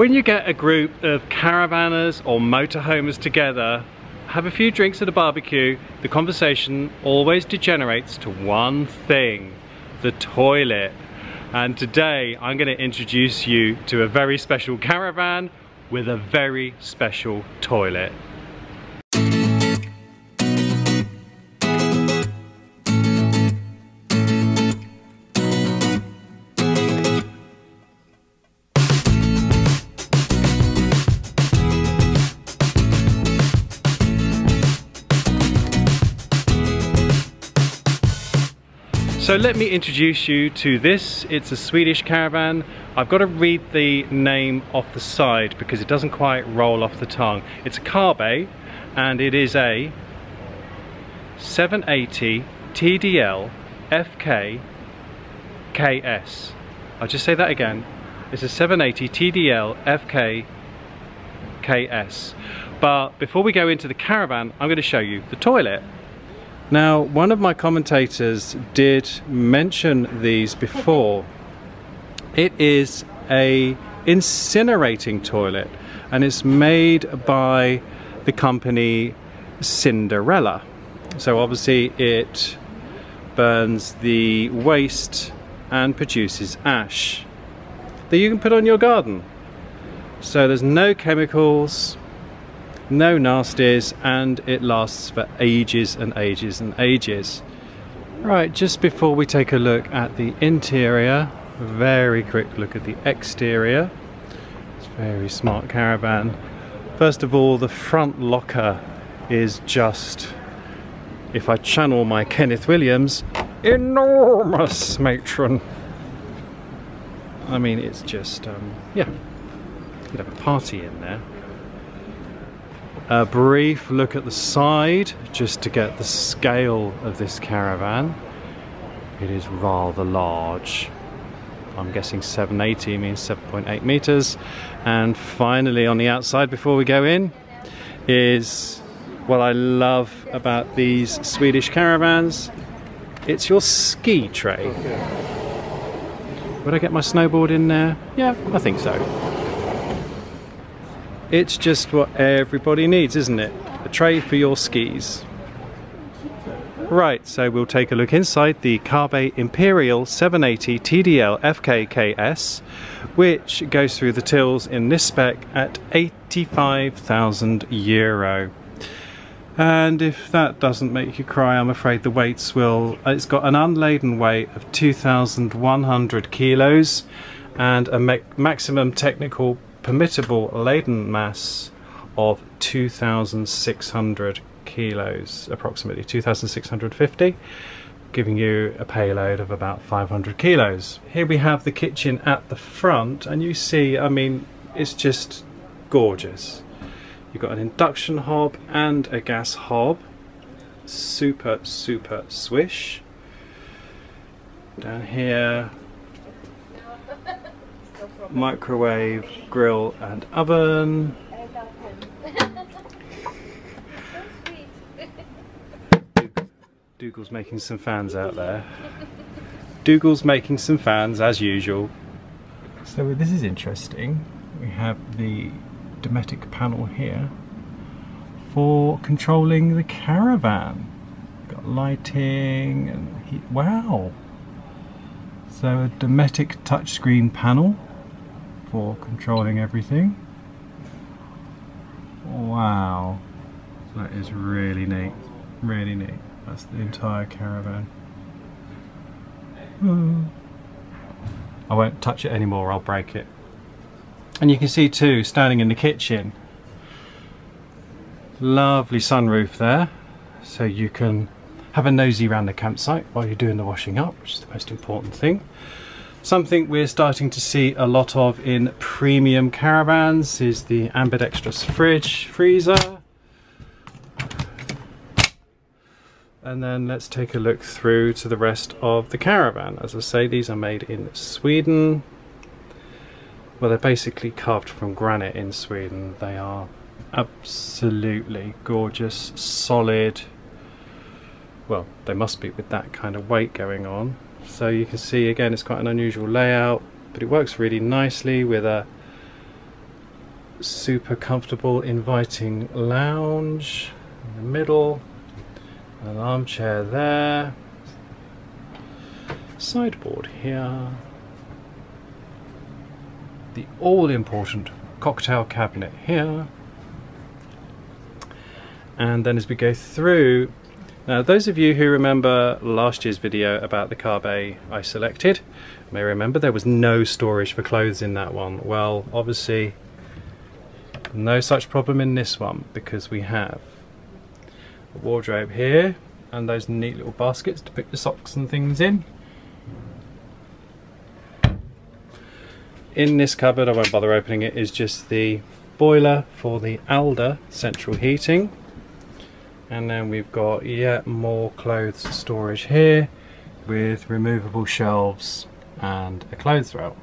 When you get a group of caravanners or motorhomers together, have a few drinks at a barbecue, the conversation always degenerates to one thing, the toilet. And today I'm going to introduce you to a very special caravan with a very special toilet. So let me introduce you to this. It's a Swedish caravan. I've got to read the name off the side because it doesn't quite roll off the tongue. It's a Kabe and it is a 780 TDL FK KS. I'll just say that again. It's a 780 TDL FK KS. But before we go into the caravan, I'm going to show you the toilet. Now, one of my commentators did mention these before. It is a incinerating toilet and it's made by the company Cinderella. So obviously it burns the waste and produces ash that you can put on your garden. So there's no chemicals, no nasties and it lasts for ages and ages and ages. Right, just before we take a look at the interior, very quick look at the exterior. It's a very smart caravan. First of all, the front locker is just, if I channel my Kenneth Williams, enormous matron. I mean, it's just, um, yeah, you could have a party in there. A brief look at the side just to get the scale of this caravan. It is rather large. I'm guessing 780 means 7.8 meters. And finally on the outside before we go in is what I love about these Swedish caravans. It's your ski tray. Would I get my snowboard in there? Yeah, I think so. It's just what everybody needs, isn't it? A tray for your skis. Right, so we'll take a look inside the Kabe Imperial 780 TDL FKKS, which goes through the tills in this spec at 85,000 euro. And if that doesn't make you cry, I'm afraid the weights will. It's got an unladen weight of 2,100 kilos and a maximum technical permittable laden mass of 2,600 kilos, approximately 2,650, giving you a payload of about 500 kilos. Here we have the kitchen at the front, and you see, I mean, it's just gorgeous. You've got an induction hob and a gas hob. Super, super swish. Down here, microwave, grill and oven. Dougal's making some fans out there. Dougal's making some fans as usual. So this is interesting. We have the Dometic panel here for controlling the caravan. Got lighting and heat. Wow! So a Dometic touchscreen panel for controlling everything. Wow, that is really neat, really neat. That's the entire caravan. I won't touch it anymore, I'll break it. And you can see too, standing in the kitchen, lovely sunroof there, so you can have a nosy around the campsite while you're doing the washing up, which is the most important thing. Something we're starting to see a lot of in premium caravans is the ambidextrous fridge freezer. And then let's take a look through to the rest of the caravan. As I say, these are made in Sweden. Well, they're basically carved from granite in Sweden. They are absolutely gorgeous, solid. Well, they must be with that kind of weight going on so you can see again it's quite an unusual layout but it works really nicely with a super comfortable inviting lounge in the middle an armchair there sideboard here. The all-important cocktail cabinet here. And then as we go through now those of you who remember last year's video about the Kabe I selected may remember there was no storage for clothes in that one well obviously no such problem in this one because we have a wardrobe here and those neat little baskets to put your socks and things in in this cupboard, I won't bother opening it, is just the boiler for the Alde central heating. And then we've got yet more clothes storage here with removable shelves and a clothes rail.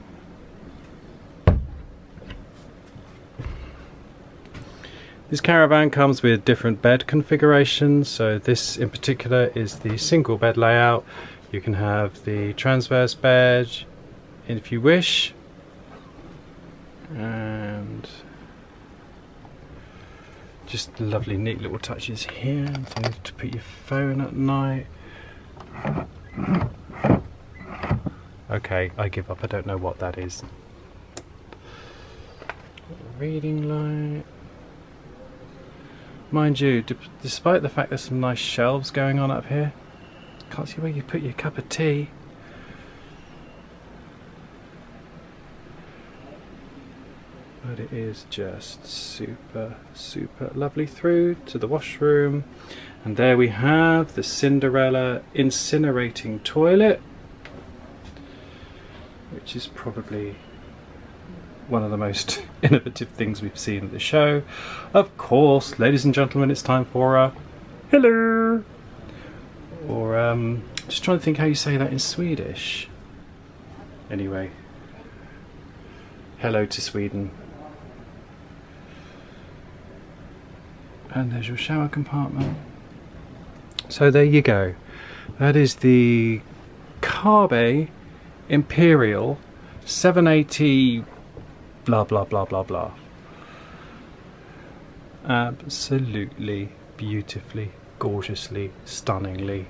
This caravan comes with different bed configurations. So this in particular is the single bed layout. You can have the transverse bed if you wish and just lovely neat little touches here. To put your phone at night. Okay I give up. I don't know what that is. Reading light. Mind you despite the fact there's some nice shelves going on up here can't see where you put your cup of tea but it is just super super lovely through to the washroom and there we have the Cinderella incinerating toilet which is probably one of the most innovative things we've seen at the show. Of course, ladies and gentlemen, it's time for a hello. Or um, just trying to think how you say that in Swedish. Anyway, hello to Sweden. And there's your shower compartment. So there you go. That is the Kabe Imperial 780 blah blah blah blah blah. Absolutely beautifully gorgeously stunningly.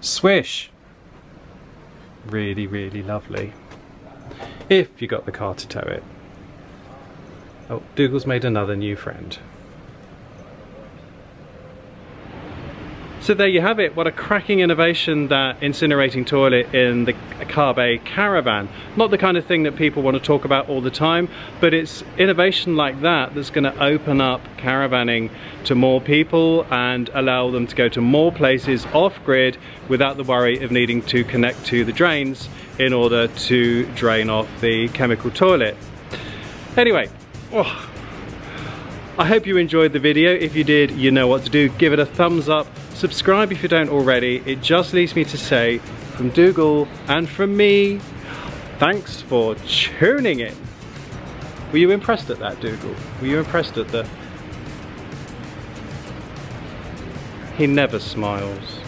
Swish! Really really lovely. If you got the car to tow it. Oh Dougal's made another new friend So there you have it, what a cracking innovation that incinerating toilet in the Kabe Caravan. Not the kind of thing that people want to talk about all the time, but it's innovation like that that's going to open up caravanning to more people and allow them to go to more places off-grid without the worry of needing to connect to the drains in order to drain off the chemical toilet. Anyway, oh, I hope you enjoyed the video. If you did, you know what to do. Give it a thumbs up Subscribe if you don't already. It just leaves me to say, from Dougal and from me, thanks for tuning in. Were you impressed at that, Dougal? Were you impressed at the... He never smiles.